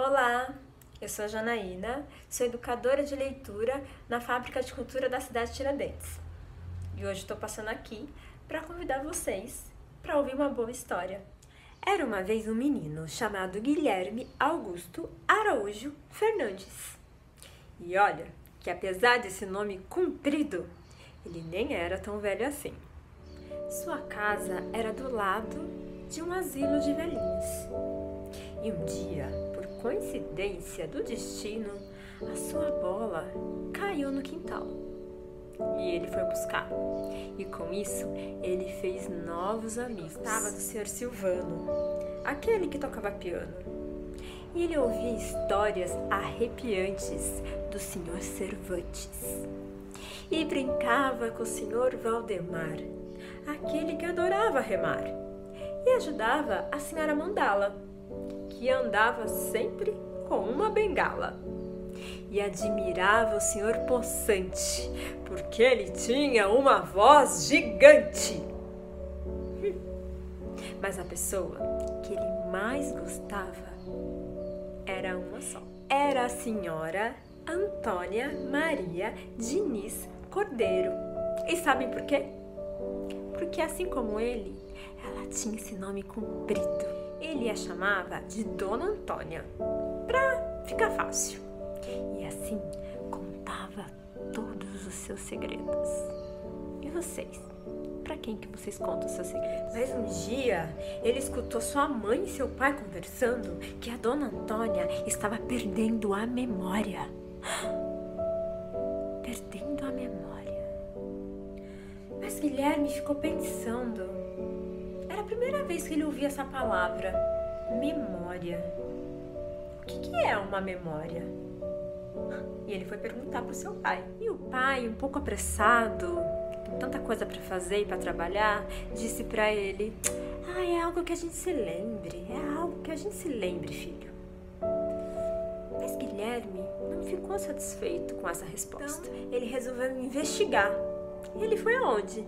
Olá, eu sou a Janaína, sou educadora de leitura na Fábrica de Cultura da cidade de Tiradentes. E hoje estou passando aqui para convidar vocês para ouvir uma boa história. Era uma vez um menino chamado Guilherme Augusto Araújo Fernandes. E olha que apesar desse nome comprido, ele nem era tão velho assim. Sua casa era do lado de um asilo de velhinhos. E um dia, coincidência do destino, a sua bola caiu no quintal. E ele foi buscar. E com isso, ele fez novos amigos. Estava do senhor Silvano, aquele que tocava piano. E ele ouvia histórias arrepiantes do senhor Cervantes. E brincava com o senhor Valdemar, aquele que adorava remar. E ajudava a senhora Mandala, que andava sempre com uma bengala. E admirava o senhor Poçante, porque ele tinha uma voz gigante. Mas a pessoa que ele mais gostava era uma só. Era a senhora Antônia Maria Diniz Cordeiro. E sabem por quê? Porque assim como ele, ela tinha esse nome comprido. Ele a chamava de Dona Antônia, pra ficar fácil. E assim contava todos os seus segredos. E vocês? Para quem que vocês contam os seus segredos? Mas um dia ele escutou sua mãe e seu pai conversando que a Dona Antônia estava perdendo a memória. Perdendo a memória. Mas Guilherme ficou pensando. A primeira vez que ele ouvia essa palavra, memória. O que, que é uma memória? E ele foi perguntar para o seu pai. E o pai, um pouco apressado, com tanta coisa para fazer e para trabalhar, disse para ele: Ah, é algo que a gente se lembre, é algo que a gente se lembre, filho. Mas Guilherme não ficou satisfeito com essa resposta. Então, ele resolveu investigar. E ele foi aonde?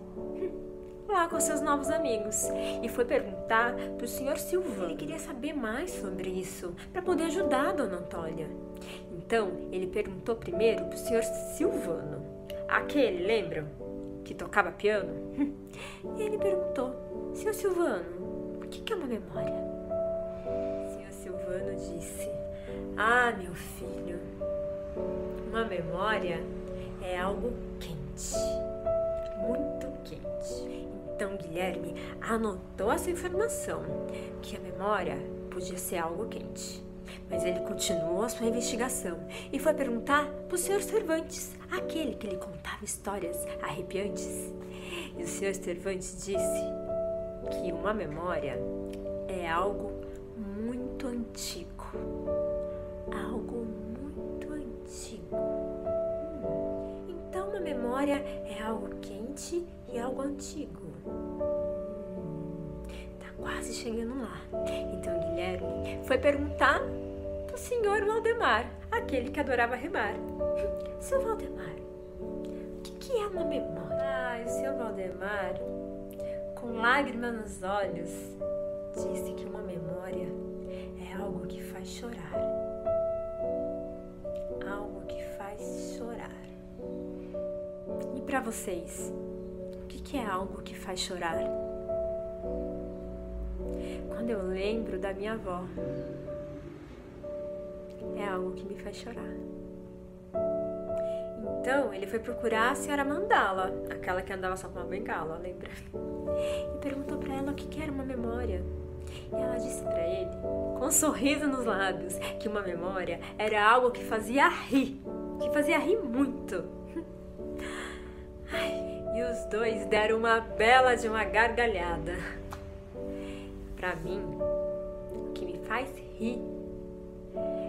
Lá com seus novos amigos e foi perguntar para o senhor Silvano. Ele queria saber mais sobre isso para poder ajudar a dona Antônia. Então ele perguntou primeiro para o senhor Silvano, aquele, lembram? Que tocava piano? E ele perguntou: Senhor Silvano, o que é uma memória? O senhor Silvano disse: ah, meu filho, uma memória é algo quente, muito quente. Então Guilherme anotou essa informação, que a memória podia ser algo quente. Mas ele continuou a sua investigação e foi perguntar para o Sr. Cervantes, aquele que lhe contava histórias arrepiantes. E o Sr. Cervantes disse que uma memória é algo muito antigo algo muito antigo. Hum, então, uma memória é algo quente e algo antigo. Tá quase chegando lá. Então, Guilherme foi perguntar pro senhor Valdemar, aquele que adorava remar. Seu Valdemar, o que, que é uma memória? Ah, o seu Valdemar, com lágrimas nos olhos, disse que uma memória é algo que faz chorar algo que faz chorar. E para vocês, o que é algo que faz chorar? Quando eu lembro da minha avó, é algo que me faz chorar. Então ele foi procurar a senhora Mandala, aquela que andava só com uma bengala, lembra? E perguntou para ela o que era uma memória. E ela disse para ele, com um sorriso nos lábios, que uma memória era algo que fazia rir, que fazia rir muito. E os dois deram uma bela de uma gargalhada. Para mim, o que me faz rir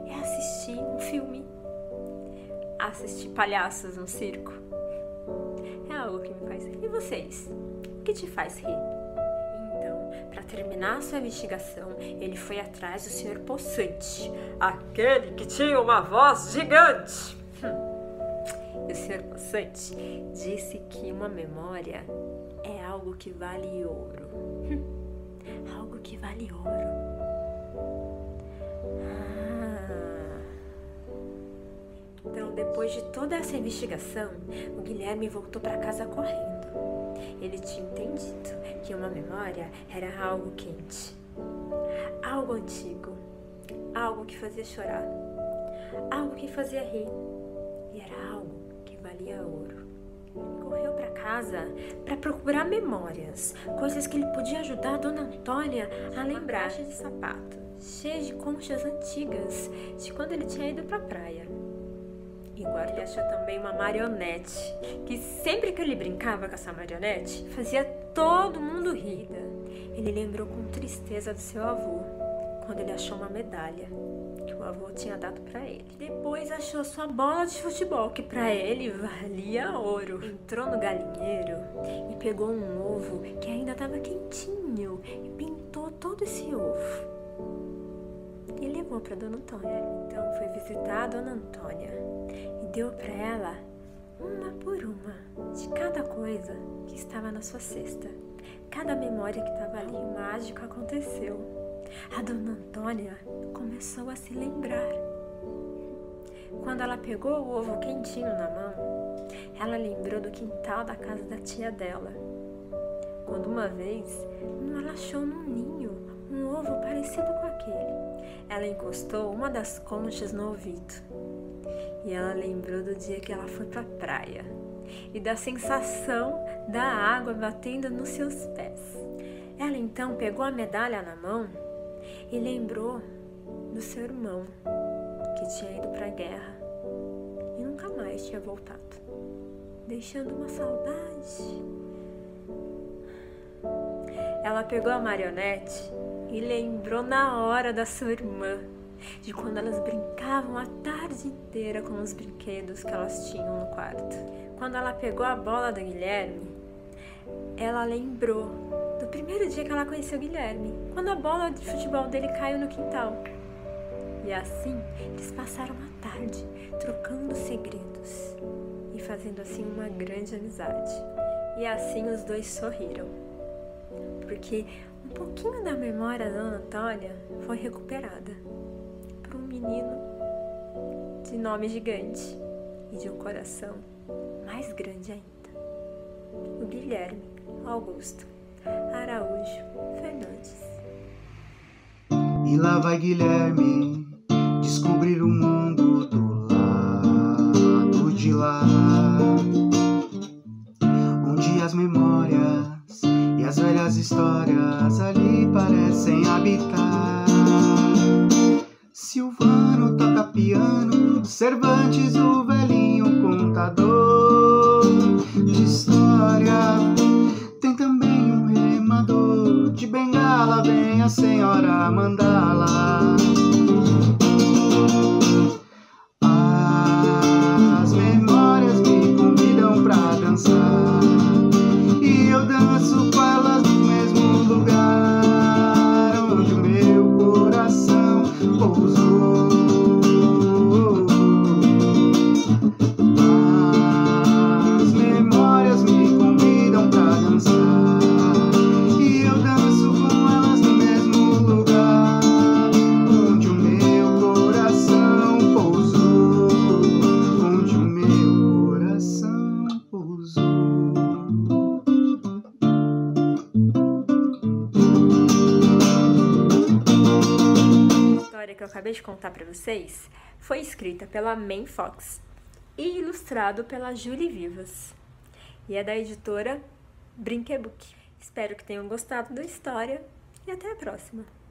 é assistir um filme, assistir palhaços no circo. É algo que me faz rir. E vocês? O que te faz rir? Para terminar sua investigação, ele foi atrás do Sr. Poçante, aquele que tinha uma voz gigante. E o Sr. Poçante disse que uma memória é algo que vale ouro. algo que vale ouro. Ah, Depois de toda essa investigação, o Guilherme voltou para casa correndo. Ele tinha entendido que uma memória era algo quente, algo antigo, algo que fazia chorar, algo que fazia rir e era algo valia ouro. Correu para casa para procurar memórias, coisas que ele podia ajudar a Dona Antônia a lembrar de sapato, cheia de conchas antigas de quando ele tinha ido para a praia. Igual ele achou também uma marionete, que sempre que ele brincava com essa marionete, fazia todo mundo rir. Ele lembrou com tristeza do seu avô, quando ele achou uma medalha que o avô tinha dado para ele. Depois achou sua bola de futebol, que para ele valia ouro. Entrou no galinheiro e pegou um ovo que ainda estava quentinho e pintou todo esse ovo. E levou para Dona Antônia. Então foi visitar a Dona Antônia e deu para ela uma por uma de cada coisa que estava na sua cesta. Cada memória que estava ali, mágico aconteceu. A dona Antônia começou a se lembrar. Quando ela pegou o ovo quentinho na mão, ela lembrou do quintal da casa da tia dela. Quando uma vez ela achou num ninho um ovo parecido com aquele. Ela encostou uma das conchas no ouvido. E ela lembrou do dia que ela foi para a praia e da sensação da água batendo nos seus pés. Ela então pegou a medalha na mão e lembrou do seu irmão que tinha ido para a guerra e nunca mais tinha voltado, deixando uma saudade. Ela pegou a marionete e lembrou na hora da sua irmã, de quando elas brincavam a tarde inteira com os brinquedos que elas tinham no quarto. Quando ela pegou a bola do Guilherme, ela lembrou primeiro dia que ela conheceu Guilherme, quando a bola de futebol dele caiu no quintal. E assim eles passaram a tarde trocando segredos e fazendo assim uma grande amizade. E assim os dois sorriram, porque um pouquinho da memória da Ana Antônia foi recuperada por um menino de nome gigante e de um coração mais grande ainda, o Guilherme Augusto. Araújo Fernandes. E lá vai Guilherme descobrir o mundo do lado de lá, onde as memórias e as velhas histórias ali parecem habitar. Silvano toca piano, Cervantes o de bengala vem a senhora mandá-la. De contar para vocês foi escrita pela Man Fox e ilustrado pela Julie Vivas. E é da editora Brinquebook. Espero que tenham gostado da história e até a próxima!